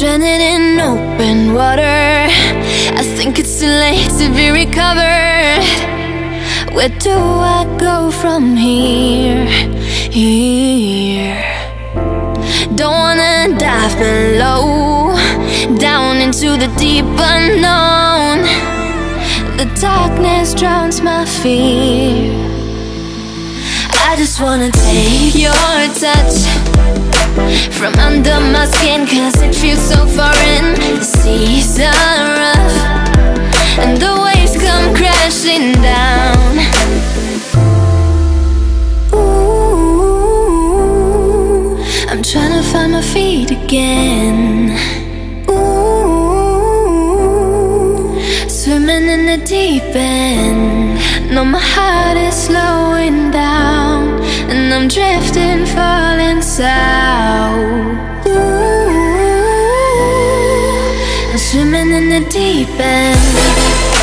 Standing in open water. I think it's too late to be recovered. Where do I go from here? Here. Don't wanna dive below. Down into the deep unknown. The darkness drowns my fear. I just wanna take your touch from under my skin Cause it feels so foreign. The seas are rough And the waves come crashing down. Ooh, I'm trying to find my feet again. Ooh, Swimming in the deep end. No, my heart is slowing down And I'm drifting, falling Ooh, I'm swimming in the deep end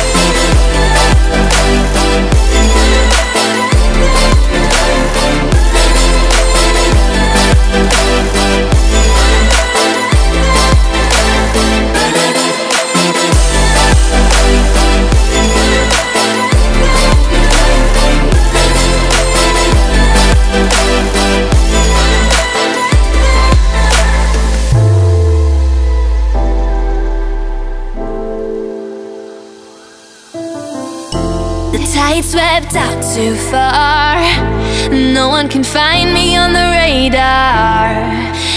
The tide swept out too far. No one can find me on the radar.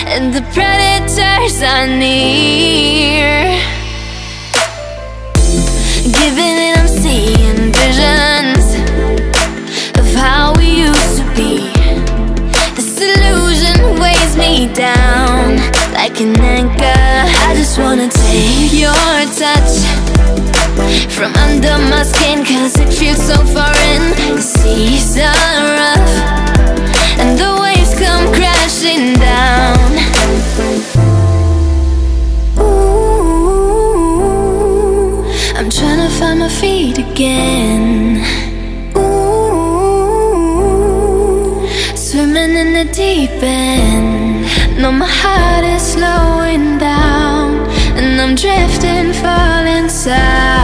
And the predators are near. Giving in, I'm seeing visions Of how we used to be. This illusion weighs me down Like an anchor. I just wanna take your touch from under my skin Cause it feels so foreign. The seas are rough And the waves come crashing down. Ooh, I'm trying to find my feet again. Ooh, Swimming in the deep end. No, my heart is slowing down And I'm drifting, falling south